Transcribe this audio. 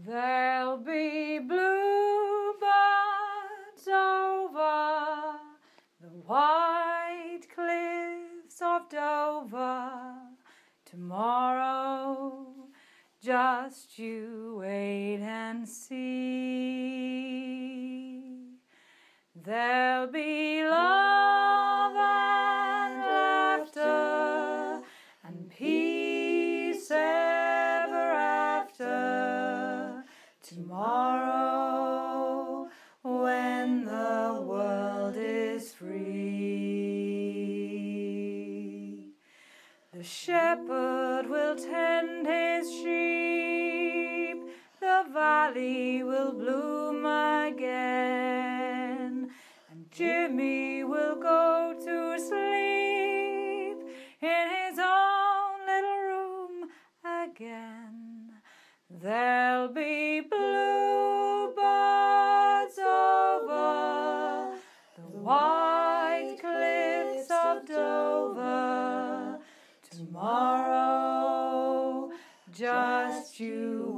There'll be bluebirds over the white cliffs of Dover tomorrow. Just you wait and see. There'll be tomorrow when the world is free. The shepherd will tend his sheep, the valley will bloom again, and Jimmy will go to sleep in his own little room again. There'll be white cliffs of Dover tomorrow. Just you